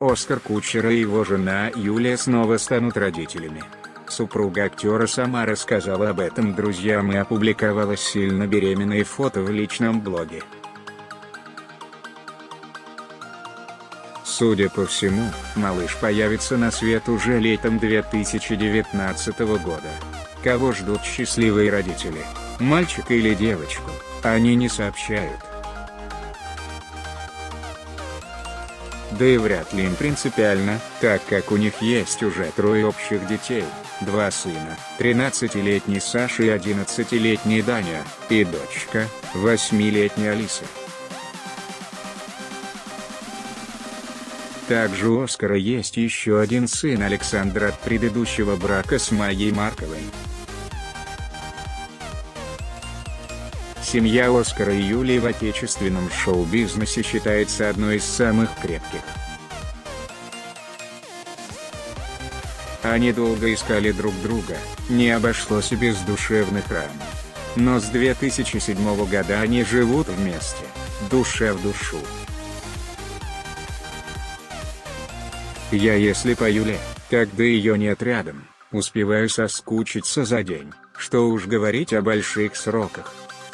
Оскар Кучера и его жена Юлия снова станут родителями. Супруга актера сама рассказала об этом друзьям и опубликовала сильно беременные фото в личном блоге. Судя по всему, малыш появится на свет уже летом 2019 года. Кого ждут счастливые родители? Мальчика или девочку? Они не сообщают. Да и вряд ли им принципиально, так как у них есть уже трое общих детей, два сына, 13-летний Саша и 11-летний Даня, и дочка, 8-летняя Алиса. Также у Оскара есть еще один сын Александра от предыдущего брака с Майей Марковой. Семья Оскара и Юлии в отечественном шоу-бизнесе считается одной из самых крепких. Они долго искали друг друга, не обошлось и без душевных ран. Но с 2007 года они живут вместе, душа в душу. Я если по Юле, когда ее нет рядом, успеваю соскучиться за день, что уж говорить о больших сроках.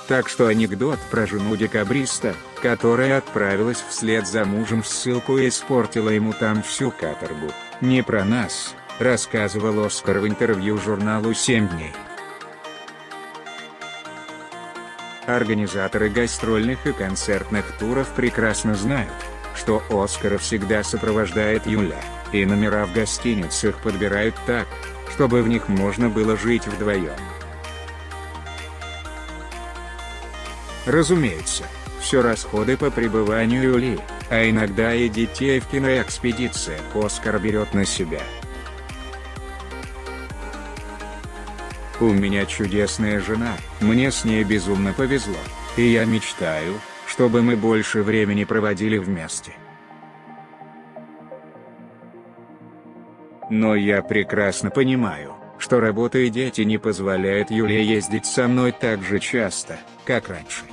Так что анекдот про жену декабриста, которая отправилась вслед за мужем в ссылку и испортила ему там всю каторгу, не про нас, рассказывал Оскар в интервью журналу «7 дней». Организаторы гастрольных и концертных туров прекрасно знают, что Оскара всегда сопровождает Юля, и номера в гостиницах подбирают так, чтобы в них можно было жить вдвоем. Разумеется, все расходы по пребыванию Юли, а иногда и детей в киноэкспедициях Оскар берет на себя. У меня чудесная жена, мне с ней безумно повезло, и я мечтаю, чтобы мы больше времени проводили вместе. Но я прекрасно понимаю, что работа и дети не позволяют Юле ездить со мной так же часто, как раньше.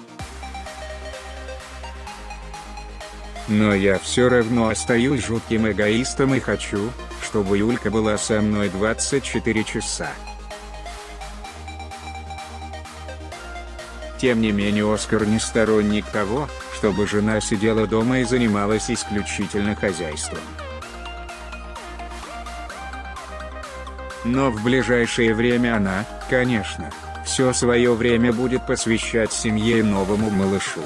Но я все равно остаюсь жутким эгоистом и хочу, чтобы Юлька была со мной 24 часа. Тем не менее Оскар не сторонник того, чтобы жена сидела дома и занималась исключительно хозяйством. Но в ближайшее время она, конечно, все свое время будет посвящать семье и новому малышу.